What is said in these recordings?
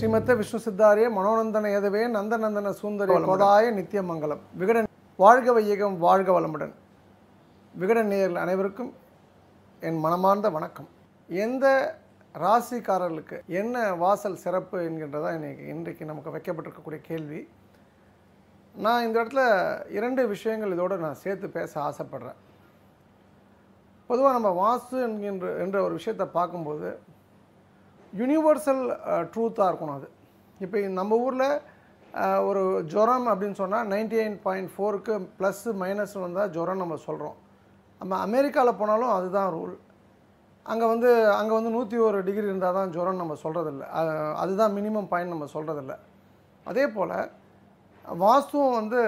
ஸ்ரீமத்த விஷ்ணு சித்தாரிய மனோநந்தன ஏதவே நந்தநந்தன சுந்தரி கோதாய நித்தியமங்கலம். விகடன் வாழ்க வையகம் வாழ்க வளமுடன். விகடன் நேயர்கள் அனைவருக்கும் என் மனமார்ந்த வணக்கம். எந்த ராசிக்காரர்களுக்கு என்ன வாசல் சிறப்பு என்கின்றதா இன்னைக்கு இன்றைக்கு நமக்கு வைக்கப்பட்டிருக்கக்கூடிய கேள்வி. நான் இந்த இடத்துல இரண்டு விஷயங்கள் இதோடு நான் சேர்த்து பேச ஆசைப்படுறேன். பொதுவாக நம்ம வாஸ்து என்கின்ற என்ற ஒரு விஷயத்தை பார்க்கும்போது யுனிவர்சல் ட்ரூத்தாக uh, இருக்கணும் அது. இப்போ நம்ம ஊரில் ஒரு ஜுரம் அப்படின்னு சொன்னால் நைன்டி நைன் பாயிண்ட் ஃபோருக்கு ப்ளஸ்ஸு மைனஸ் வந்தால் ஜுரம் நம்ம சொல்கிறோம் நம்ம அமெரிக்காவில் போனாலும் அதுதான் ரூல் அங்கே வந்து அங்கே வந்து நூற்றி ஒரு டிகிரி இருந்தால் தான் ஜுரம் நம்ம சொல்கிறதில்ல அதுதான் மினிமம் பாயிண்ட் நம்ம சொல்கிறதில்ல அதே போல் வாஸ்துவம் வந்து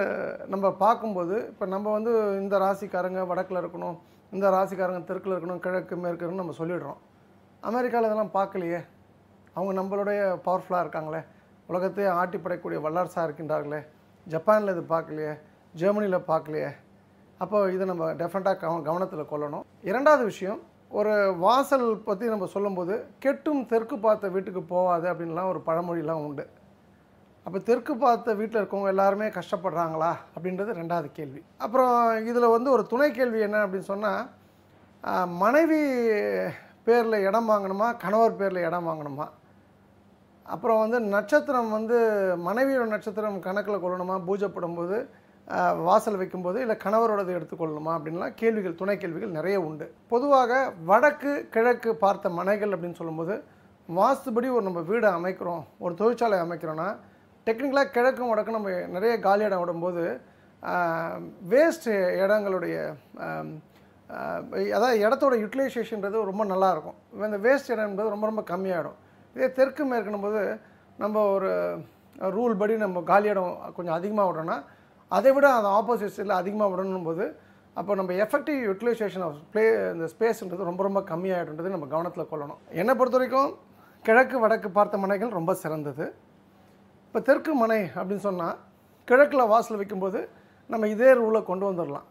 நம்ம பார்க்கும்போது இப்போ நம்ம வந்து இந்த ராசிக்காரங்க வடக்கில் இருக்கணும் இந்த ராசிக்காரங்க தெற்கில் இருக்கணும் கிழக்கு மேற்கு நம்ம சொல்லிடுறோம். அமெரிக்காவில் இதெல்லாம் பார்க்கலையே. அவங்க நம்மளுடைய பவர்ஃபுல்லாக இருக்காங்களே. உலகத்தையே ஆட்டி படைக்கக்கூடிய வல்லரசாக இருக்கின்றார்களே. ஜப்பானில் இது பார்க்கலையே. ஜெர்மனியில் பார்க்கலையே. அப்போ இதை நம்ம டெஃபினட்டாக கவ கவனத்தில் கொள்ளணும். இரண்டாவது விஷயம் ஒரு வாசல் பற்றி நம்ம சொல்லும்போது கெட்டும் தெற்கு பார்த்த வீட்டுக்கு போகாது அப்படின்லாம் ஒரு பழமொழிலாம் உண்டு. அப்போ தெற்கு பார்த்த வீட்டில் இருக்கவங்க எல்லாருமே கஷ்டப்படுறாங்களா? அப்படின்றது ரெண்டாவது கேள்வி. அப்புறம் இதில் வந்து ஒரு துணை கேள்வி என்ன அப்படின்னு சொன்னால் மனைவி பேரில் இடம் வாங்கணுமா? கணவர் பேரில் இடம் வாங்கணுமா? அப்புறம் வந்து நட்சத்திரம் வந்து மனைவியோட நட்சத்திரம் கணக்கில் கொள்ளணுமா? பூஜை போடும்போது வாசல் வைக்கும்போது இல்லை கணவரோடது எடுத்துக்கொள்ளணுமா அப்படின்லாம் கேள்விகள் துணை கேள்விகள் நிறைய உண்டு. பொதுவாக வடக்கு கிழக்கு பார்த்த மனைகள் அப்படின்னு சொல்லும்போது வாஸ்துபடி ஒரு நம்ம வீடை அமைக்கிறோம் ஒரு தொழிற்சாலை அமைக்கிறோன்னா டெக்னிக்கலாக கிழக்கும் வடக்கும் நம்ம நிறைய காலி இடம் விடும்போது வேஸ்ட் இடங்களுடைய அதாவது இடத்தோட யூட்டிலைசேஷன்றது ரொம்ப நல்லாயிருக்கும். இந்த வேஸ்ட் இடம்ன்றது ரொம்ப ரொம்ப கம்மியாகிடும் இதே தெற்கு மேற்கணும் போது நம்ம ஒரு ரூல் படி நம்ம காலி இடம் கொஞ்சம் அதிகமாக விடணும்னா அதை விட அந்த ஆப்போசிட் சைடில் அதிகமாக விடணும் போது அப்போ நம்ம எஃபெக்டிவ் யூட்டிலைசேஷன் ஆஃப் ப்ளே இந்த ஸ்பேஸ்ன்றது ரொம்ப ரொம்ப கம்மியாகிடுன்றது நம்ம கவனத்தில் கொள்ளணும். என்னை பொறுத்த வரைக்கும் கிழக்கு வடக்கு பார்த்த மனைகள் ரொம்ப சிறந்தது. இப்போ தெற்கு மனை அப்படின்னு சொன்னால் கிழக்கில் வாசல் வைக்கும்போது நம்ம இதே ரூலை கொண்டு வந்துடலாம்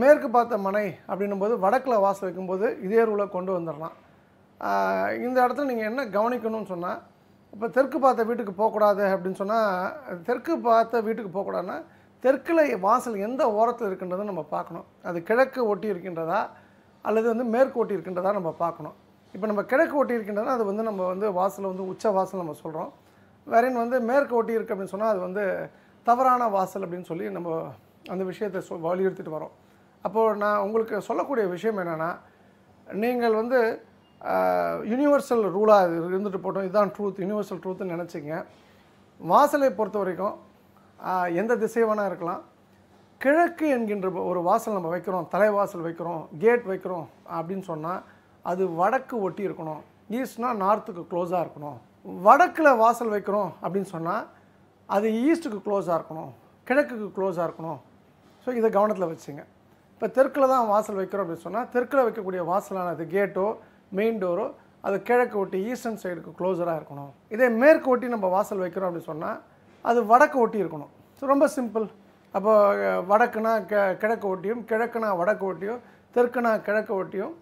மேற்கு பார்த்த மனை அப்படின்னும்போது வடக்கில் வாசல் வைக்கும்போது இதே ரூலை கொண்டு வந்துடலாம் இந்த இடத்துல நீங்கள் என்ன கவனிக்கணும்னு சொன்னால் இப்போ தெற்கு பார்த்த வீட்டுக்கு போகக்கூடாது அப்படின்னு சொன்னால் தெற்கு பார்த்த வீட்டுக்கு போகக்கூடாதுன்னா தெற்கில் வாசல் எந்த ஓரத்தில் இருக்கின்றதை நம்ம பார்க்கணும். அது கிழக்கு ஒட்டி இருக்கின்றதா அல்லது வந்து மேற்கு ஒட்டி இருக்கின்றதா நம்ம பார்க்கணும். இப்போ நம்ம கிழக்கு ஒட்டி இருக்கின்றதுனா அது வந்து நம்ம வந்து வாசலை வந்து உச்ச வாசல் நம்ம சொல்கிறோம் வேறேன் வந்து மேற்கு ஒட்டி இருக்குது அப்படின்னு சொன்னால் அது வந்து தவறான வாசல் அப்படின்னு சொல்லி நம்ம அந்த விஷயத்தை சொ வலியுறுத்திட்டு வரோம். அப்போது நான் உங்களுக்கு சொல்லக்கூடிய விஷயம் என்னென்னா நீங்கள் வந்து யூனிவர்சல் ரூலாக இருந்துட்டு போட்டோம். இதுதான் ட்ரூத் யூனிவர்சல் ட்ரூத்துன்னு நினச்சிங்க. வாசலை பொறுத்த வரைக்கும் எந்த திசை வேணால் இருக்கலாம். கிழக்கு என்கின்ற ஒரு வாசல் நம்ம வைக்கிறோம். தலைவாசல் வைக்கிறோம். கேட் வைக்கிறோம் அப்படின்னு சொன்னால் அது வடக்கு ஒட்டி இருக்கணும். ஈஸ்ட்னால் நார்த்துக்கு க்ளோஸாக இருக்கணும். வடக்கில் வாசல் வைக்கிறோம் அப்படின்னு சொன்னால் அது ஈஸ்ட்டுக்கு க்ளோஸாக இருக்கணும். கிழக்குக்கு க்ளோஸாக இருக்கணும். ஸோ இதை கவனத்தில் வச்சுங்க. இப்போ தெற்கில் தான் வாசல் வைக்கிறோம் அப்படின்னு சொன்னால் தெற்கில் வைக்கக்கூடிய வாசலானது கேட்டோ மெயின் டோரோ அது கிழக்கு ஒட்டி ஈஸ்டர்ன் சைடுக்கு க்ளோஸராக இருக்கணும். இதே மேற்கு ஒட்டி நம்ம வாசல் வைக்கிறோம் அப்படின்னு சொன்னால் அது வடக்கு ஒட்டி இருக்கணும். ஸோ ரொம்ப சிம்பிள் அப்போ வடக்குனா கெ கிழக்கு ஒட்டியும் கிழக்குனா வடக்கு ஒட்டியும் தெற்குனா கிழக்கு ஒட்டியும்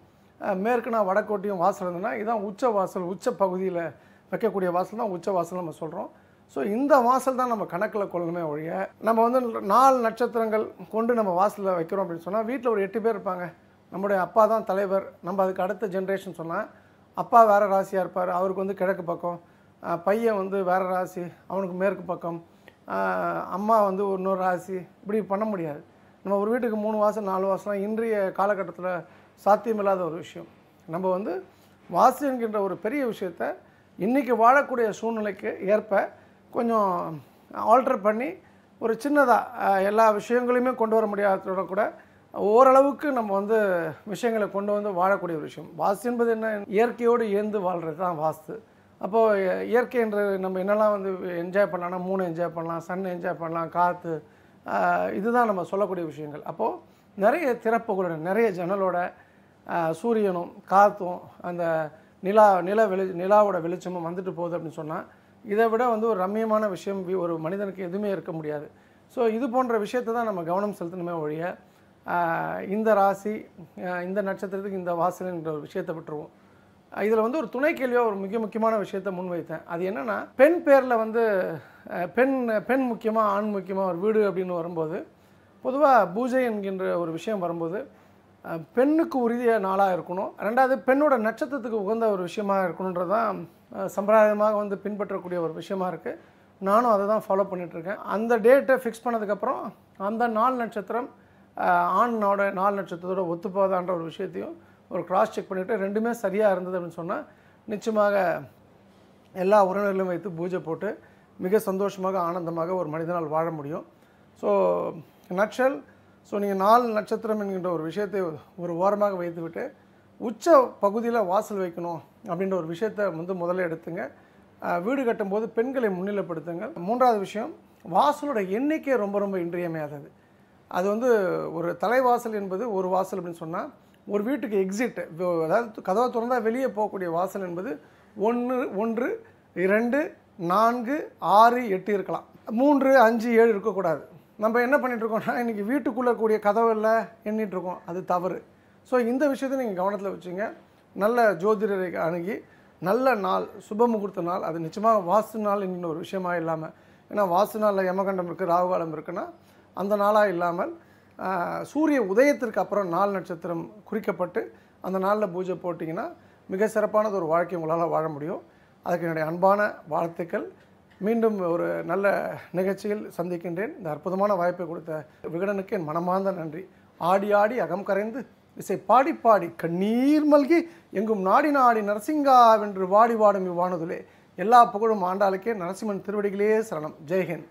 மேற்குனா வடக்கு ஒட்டியும் வாசல் இருந்ததுன்னா இதுதான் உச்ச வாசல் உச்ச பகுதியில் வைக்கக்கூடிய வாசல் தான் உச்ச வாசல் நம்ம சொல்கிறோம் ஸோ இந்த வாசல் தான் நம்ம கணக்கில் கொள்ளணுமே ஒழிய நம்ம வந்து நாலு நட்சத்திரங்கள் கொண்டு நம்ம வாசலில் வைக்கிறோம் அப்படின்னு சொன்னால் வீட்டில் ஒரு எட்டு பேர் இருப்பாங்க. நம்முடைய அப்பா தான் தலைவர். நம்ம அதுக்கு அடுத்த ஜென்ரேஷன் சொன்னால் அப்பா வேறு ராசியாக இருப்பார். அவருக்கு வந்து கிழக்கு பக்கம் பையன் வந்து வேறு ராசி அவனுக்கு மேற்கு பக்கம் அம்மா வந்து இன்னொரு ராசி இப்படி பண்ண முடியாது. நம்ம ஒரு வீட்டுக்கு மூணு வாசம் நாலு வாசம் இன்றைய காலகட்டத்தில் சாத்தியமில்லாத ஒரு விஷயம். நம்ம வந்து வாசி என்கின்ற ஒரு பெரிய விஷயத்த இன்றைக்கி வாழக்கூடிய சூழ்நிலைக்கு ஏற்ப கொஞ்சம் ஆல்டர் பண்ணி ஒரு சின்னதாக எல்லா விஷயங்களையுமே கொண்டு வர முடியாததோட கூட ஓரளவுக்கு நம்ம வந்து விஷயங்களை கொண்டு வந்து வாழக்கூடிய ஒரு விஷயம். வாஸ்து என்பது என்ன? இயற்கையோடு ஏந்து வாழ்கிறது தான் வாஸ்து. அப்போது இயற்கை என்று நம்ம என்னெல்லாம் வந்து என்ஜாய் பண்ணலாம்னா மூணு என்ஜாய் பண்ணலாம் சன் என்ஜாய் பண்ணலாம் காற்று இதுதான் நம்ம சொல்லக்கூடிய விஷயங்கள். அப்போது நிறைய திறப்புகளுடன் நிறைய ஜன்னலோட சூரியனும் காற்றும் அந்த நிலா நில வெளி நிலாவோட வெளிச்சமும் வந்துட்டு போகுது அப்படின்னு சொன்னால் இதை விட வந்து ஒரு ரம்மியமான விஷயம் ஒரு மனிதனுக்கு எதுவுமே இருக்க முடியாது. ஸோ இது போன்ற விஷயத்தை தான் நம்ம கவனம் செலுத்தணுமே ஒழிய இந்த ராசி இந்த நட்சத்திரத்துக்கு இந்த வாசல்ன்ற ஒரு விஷயத்தை விட்டுருவோம். இதில் வந்து ஒரு துணை கேள்வியாக ஒரு மிக முக்கியமான விஷயத்தை முன்வைத்தேன். அது என்னென்னா பெண் பேரில் வந்து பெண் பெண் முக்கியமாக ஆண் முக்கியமாக ஒரு வீடு அப்படின்னு வரும்போது பொதுவாக பூஜை என்கின்ற ஒரு விஷயம் வரும்போது பெண்ணுக்கு உரிய நாளாக இருக்கணும். ரெண்டாவது பெண்ணோட நட்சத்திரத்துக்கு உகந்த ஒரு விஷயமாக இருக்கணுன்றது தான் சம்பிரதாயமாக வந்து பின்பற்றக்கூடிய ஒரு விஷயமா இருக்குது நானும் அதை தான் ஃபாலோ பண்ணிகிட்ருக்கேன் அந்த டேட்டை ஃபிக்ஸ் பண்ணதுக்கப்புறம் அந்த நாள் நட்சத்திரம் ஆணோட நாள் நட்சத்திரத்தோட ஒத்துப்போதான்ற ஒரு விஷயத்தையும் ஒரு கிராஸ் செக் பண்ணிவிட்டு ரெண்டுமே சரியாக இருந்தது அப்படின்னு சொன்னால் நிச்சயமாக எல்லா உறவினர்களும் வைத்து பூஜை போட்டு மிக சந்தோஷமாக ஆனந்தமாக ஒரு மனிதனால் வாழ முடியும். ஸோ நட்சல் ஸோ நீங்கள் நாலு நட்சத்திரம் என்கின்ற ஒரு விஷயத்தை ஒரு ஓரமாக வைத்துவிட்டு உச்ச பகுதியில் வாசல் வைக்கணும். அப்படின்ற ஒரு விஷயத்தை வந்து முதல்ல எடுத்துங்க. வீடு கட்டும்போது பெண்களை முன்னிலைப்படுத்துங்க மூன்றாவது விஷயம் வாசலோட எண்ணிக்கை ரொம்ப ரொம்ப இன்றியமையாதது. அது வந்து ஒரு தலைவாசல் என்பது ஒரு வாசல் அப்படின்னு சொன்னால் ஒரு வீட்டுக்கு எக்ஸிட் அதாவது கதவை திறந்தால் வெளியே போகக்கூடிய வாசல் என்பது ஒன்று ஒன்று இரண்டு நான்கு ஆறு எட்டு இருக்கலாம். மூன்று அஞ்சு ஏழு இருக்கக்கூடாது. நம்ம என்ன பண்ணிகிட்ருக்கோம்னா இன்றைக்கி வீட்டுக்குள்ளே கூடிய கதவை எண்ணிகிட்ருக்கோம் அது தவறு. ஸோ இந்த விஷயத்தை நீங்கள் கவனத்தில் வச்சுங்க. நல்ல ஜோதிடரை அணுகி நல்ல நாள் சுப முகூர்த்த நாள் அது நிச்சயமாக வாசு நாள் என்கிற ஒரு விஷயமா இல்லாமல் ஏன்னா வாசு நாளில் யமகண்டம் இருக்குது ராகுகாலம் இருக்குன்னா அந்த நாளாக இல்லாமல் சூரிய உதயத்திற்கு அப்புறம் நாள் நட்சத்திரம் குறிக்கப்பட்டு அந்த நாளில் பூஜை போட்டிங்கன்னா மிக சிறப்பானது ஒரு வாழ்க்கை உங்களால் வாழ முடியும். அதுக்கு என்னுடைய அன்பான வாழ்த்துக்கள். மீண்டும் ஒரு நல்ல நிகழ்ச்சியில் சந்திக்கின்றேன். இந்த அற்புதமான வாய்ப்பை கொடுத்த விகடனுக்கு என் மனமார்ந்த நன்றி. ஆடி ஆடி அகம் கரைந்து இசை பாடி பாடி கண்ணீர் மல்கி எங்கும் நாடி நாடி நரசிங்கா வென்று வாடி வாடும் இவ்வானதுலே. எல்லா புகழும் ஆண்டாளுக்கே நரசிம்மன் திருவடிகளே சரணம். ஜெய்ஹிந்த்.